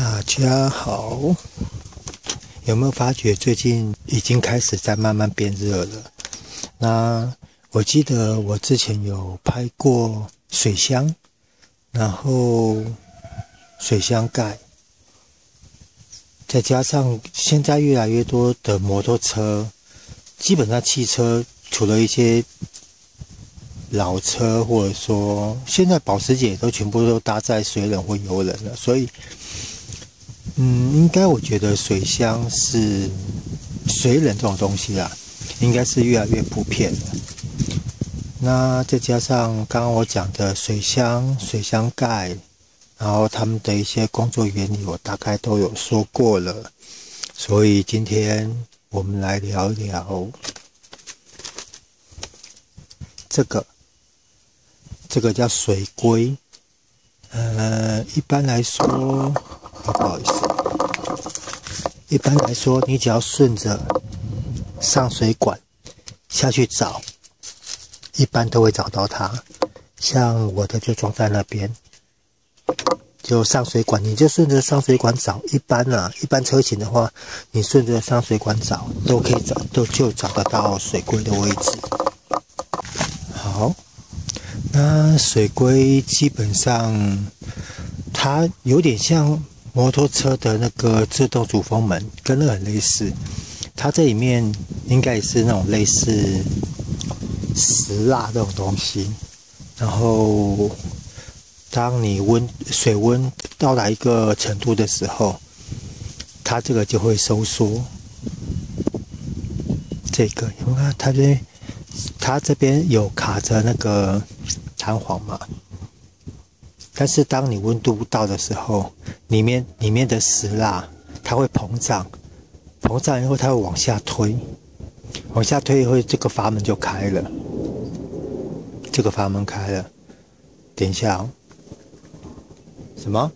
大家好，有没有发觉最近已经开始在慢慢变热了？那我记得我之前有拍过水箱，然后水箱盖，再加上现在越来越多的摩托车，基本上汽车除了一些。老车，或者说现在保时捷都全部都搭载水冷或油冷了，所以，嗯，应该我觉得水箱是水冷这种东西啦，应该是越来越普遍的。那再加上刚刚我讲的水箱、水箱盖，然后他们的一些工作原理，我大概都有说过了，所以今天我们来聊一聊这个。这个叫水龟，呃，一般来说，不好意思，一般来说，你只要顺着上水管下去找，一般都会找到它。像我的就装在那边，就上水管，你就顺着上水管找。一般啊，一般车型的话，你顺着上水管找，都可以找，都就找得到水龟的位置。好。那水龟基本上，它有点像摩托车的那个自动主风门，跟那个很类似。它这里面应该也是那种类似石蜡这种东西。然后，当你温水温到达一个程度的时候，它这个就会收缩。这个你看，它这它这边有卡着那个。弹簧嘛，但是当你温度到的时候，里面里面的石蜡它会膨胀，膨胀以后它会往下推，往下推以后这个阀门就开了，这个阀门开了，等一下哦，什么？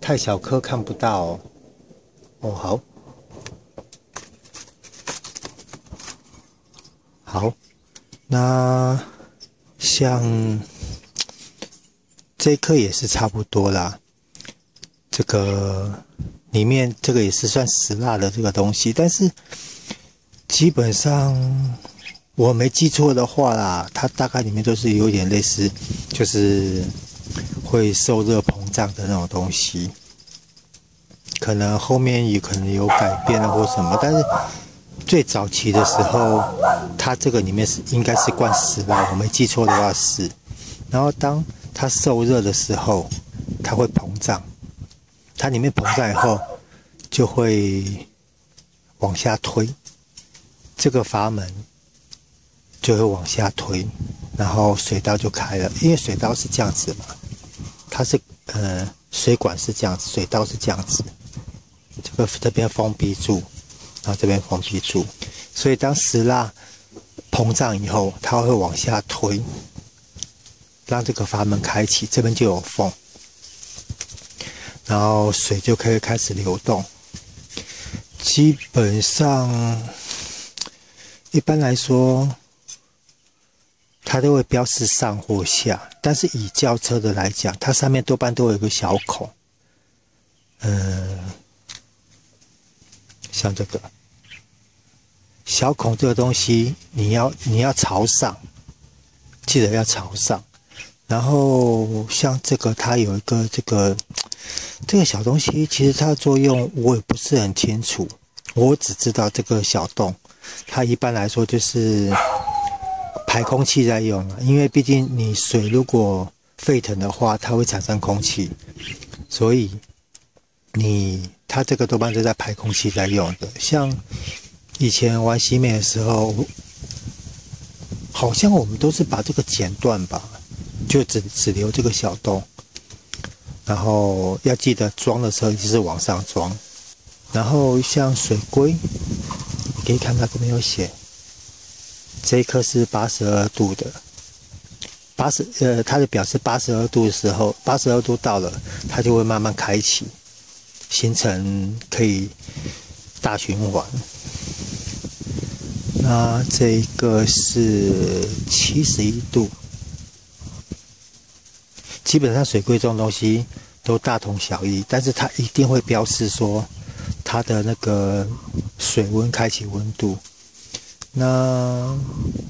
太小颗看不到哦，哦好，好，那。像这颗也是差不多啦，这个里面这个也是算石蜡的这个东西，但是基本上我没记错的话啦，它大概里面都是有点类似，就是会受热膨胀的那种东西，可能后面也可能有改变了或什么，但是。最早期的时候，它这个里面是应该是灌石蜡，我没记错的话是。然后当它受热的时候，它会膨胀，它里面膨胀以后就会往下推，这个阀门就会往下推，然后水道就开了。因为水道是这样子嘛，它是呃水管是这样子，水道是这样子，这个这边封闭住。然后这边封闭住，所以当石蜡膨胀以后，它会往下推，让这个阀门开启，这边就有缝，然后水就可以开始流动。基本上，一般来说，它都会标示上或下，但是以轿车的来讲，它上面多半都有一个小孔，嗯。像这个小孔这个东西，你要你要朝上，记得要朝上。然后像这个，它有一个这个这个小东西，其实它的作用我也不是很清楚。我只知道这个小洞，它一般来说就是排空气在用了。因为毕竟你水如果沸腾的话，它会产生空气，所以你。它这个多半是在排空气在用的，像以前玩洗美的时候，好像我们都是把这个剪断吧，就只只留这个小洞，然后要记得装的时候就是往上装，然后像水龟，你可以看到这边有写，这一颗是八十二度的，八十呃，它的表示八十二度的时候，八十二度到了，它就会慢慢开启。形成可以大循环。那这一个是七十一度。基本上水龟这种东西，都大同小异，但是它一定会标示说它的那个水温开启温度。那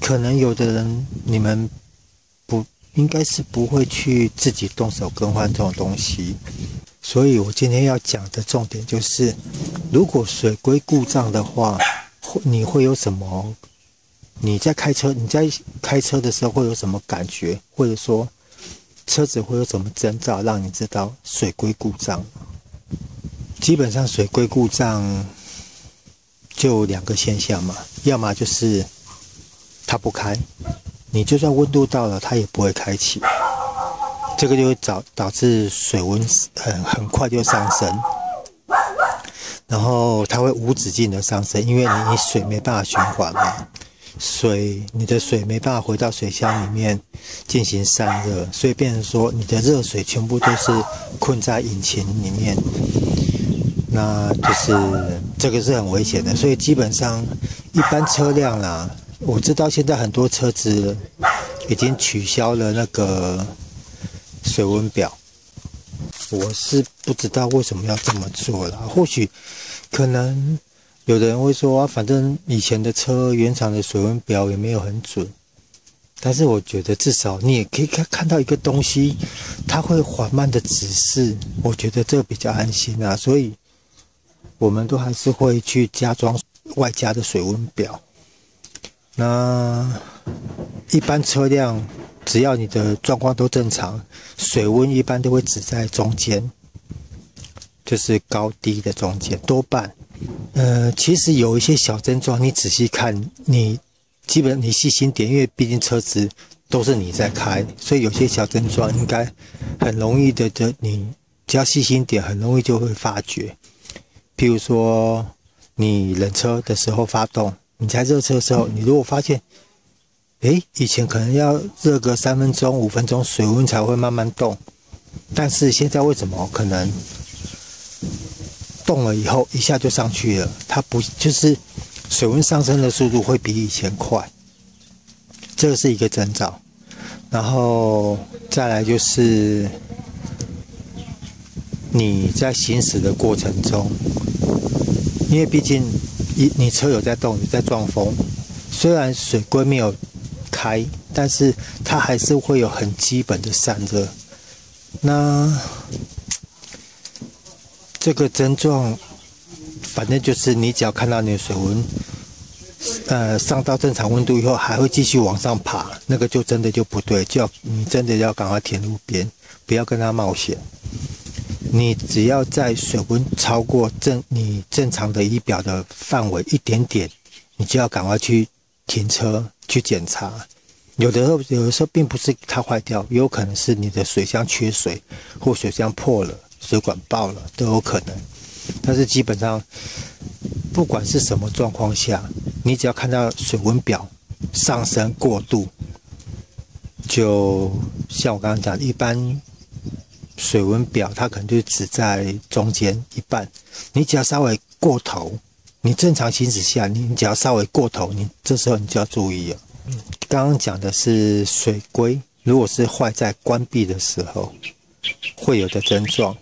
可能有的人你们不应该是不会去自己动手更换这种东西，所以我今天要讲的重点就是，如果水龟故障的话，会你会有什么？你在开车，你在开车的时候会有什么感觉，或者说？车子会有什么征兆让你知道水龟故障？基本上水龟故障就两个现象嘛，要么就是它不开，你就算温度到了，它也不会开启，这个就会导导致水温很很快就上升，然后它会无止境的上升，因为你水没办法循环嘛。水，你的水没办法回到水箱里面进行散热，所以变成说你的热水全部都是困在引擎里面，那就是这个是很危险的。所以基本上一般车辆啦，我知道现在很多车子已经取消了那个水温表，我是不知道为什么要这么做了，或许可能。有的人会说啊，反正以前的车原厂的水温表也没有很准，但是我觉得至少你也可以看看到一个东西，它会缓慢的指示，我觉得这比较安心啊。所以，我们都还是会去加装外加的水温表。那一般车辆只要你的状况都正常，水温一般都会指在中间，就是高低的中间，多半。呃，其实有一些小症状，你仔细看，你基本你细心点，因为毕竟车子都是你在开，所以有些小症状应该很容易的，就你只要细心点，很容易就会发觉。譬如说，你冷车的时候发动，你在热车的时候，你如果发现，诶，以前可能要热个三分钟、五分钟，水温才会慢慢动，但是现在为什么可能？动了以后，一下就上去了。它不就是水温上升的速度会比以前快，这是一个征兆。然后再来就是你在行驶的过程中，因为毕竟你你车有在动，你在撞风，虽然水龟没有开，但是它还是会有很基本的散热。那这个症状，反正就是你只要看到你的水温，呃，上到正常温度以后，还会继续往上爬，那个就真的就不对，就要你真的要赶快停路边，不要跟他冒险。你只要在水温超过正你正常的仪表的范围一点点，你就要赶快去停车去检查。有的时候，有的时候并不是它坏掉，有可能是你的水箱缺水或水箱破了。水管爆了都有可能，但是基本上不管是什么状况下，你只要看到水温表上升过度，就像我刚刚讲，一般水温表它可能就只在中间一半，你只要稍微过头，你正常行驶下，你只要稍微过头，你这时候你就要注意了。刚刚讲的是水龟，如果是坏在关闭的时候会有的症状。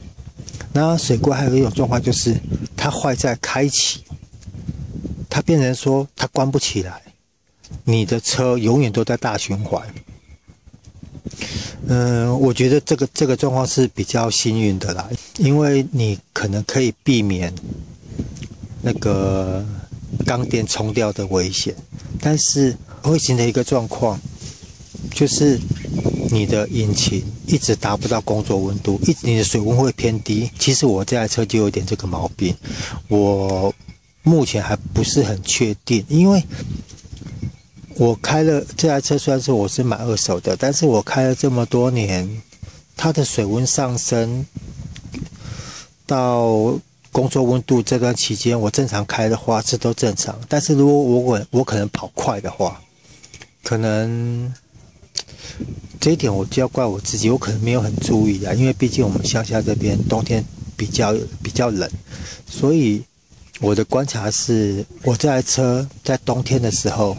那水龟还有一种状况，就是它坏在开启，它变成说它关不起来，你的车永远都在大循环。嗯，我觉得这个这个状况是比较幸运的啦，因为你可能可以避免那个钢电冲掉的危险，但是会形成一个状况，就是。你的引擎一直达不到工作温度，一你的水温会偏低。其实我这台车就有点这个毛病，我目前还不是很确定，因为我开了这台车，虽然说我是买二手的，但是我开了这么多年，它的水温上升到工作温度这段期间，我正常开的话这都正常。但是如果我我我可能跑快的话，可能。这一点我就要怪我自己，我可能没有很注意啊，因为毕竟我们乡下这边冬天比较比较冷，所以我的观察是，我这台车在冬天的时候，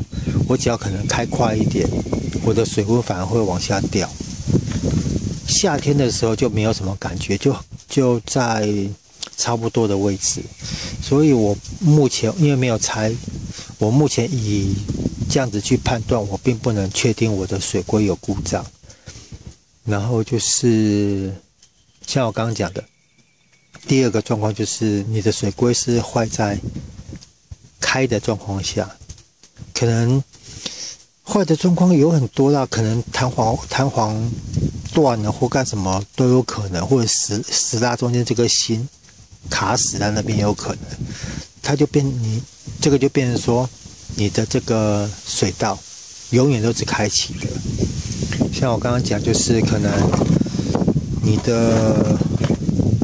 我只要可能开快一点，我的水温反而会往下掉。夏天的时候就没有什么感觉，就就在差不多的位置。所以我目前因为没有拆，我目前以这样子去判断，我并不能确定我的水龟有故障。然后就是像我刚刚讲的，第二个状况就是你的水龟是坏在开的状况下，可能。坏的状况有很多啦，可能弹簧弹簧断了或干什么都有可能，或者石石蜡中间这个芯卡死在那边有可能，它就变你这个就变成说你的这个水道永远都是开启的。像我刚刚讲，就是可能你的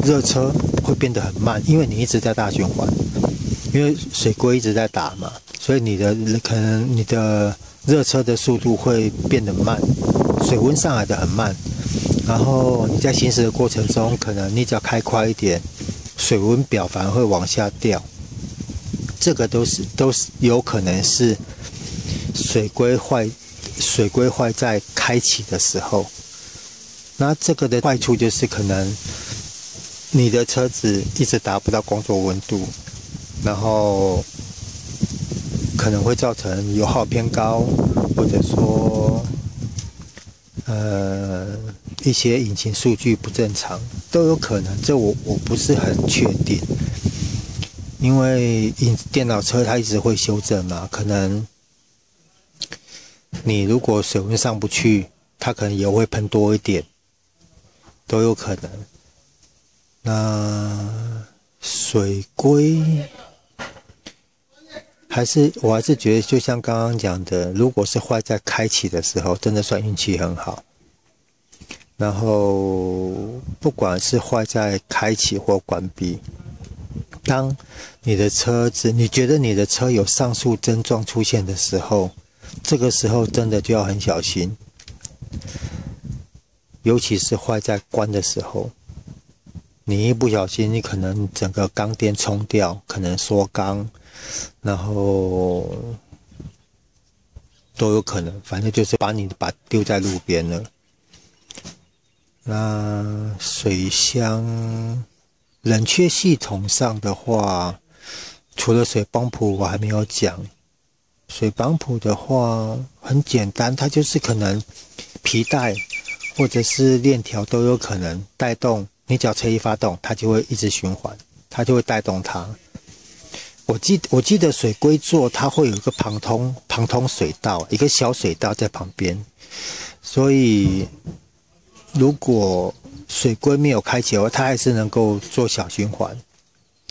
热车会变得很慢，因为你一直在大循环，因为水龟一直在打嘛，所以你的可能你的。热车的速度会变得慢，水温上来的很慢，然后你在行驶的过程中，可能你只要开快一点，水温表反而会往下掉。这个都是都是有可能是水龟坏，水龟坏在开启的时候。那这个的坏处就是可能你的车子一直达不到工作温度，然后。可能会造成油耗偏高，或者说，呃，一些引擎数据不正常都有可能。这我我不是很确定，因为电电脑车它一直会修正嘛。可能你如果水温上不去，它可能油会喷多一点，都有可能。那水龟。还是我还是觉得，就像刚刚讲的，如果是坏在开启的时候，真的算运气很好。然后不管是坏在开启或关闭，当你的车子你觉得你的车有上述症状出现的时候，这个时候真的就要很小心，尤其是坏在关的时候，你一不小心，你可能整个缸垫冲掉，可能缩缸。然后都有可能，反正就是把你把丢在路边了。那水箱冷却系统上的话，除了水泵浦我还没有讲。水泵浦的话很简单，它就是可能皮带或者是链条都有可能带动，你只要车一发动，它就会一直循环，它就会带动它。我记我记得水龟座它会有一个旁通旁通水道，一个小水道在旁边，所以如果水龟没有开启的话，它还是能够做小循环。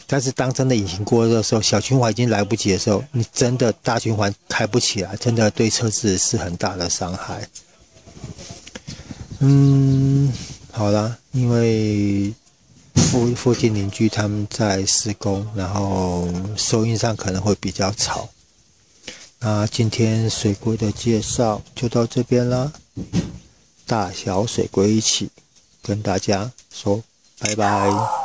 但是当真的引擎过热的时候，小循环已经来不及的时候，你真的大循环开不起来，真的对车子是很大的伤害。嗯，好啦，因为。附附近邻居他们在施工，然后收音上可能会比较吵。那今天水龟的介绍就到这边啦，大小水龟一起跟大家说拜拜。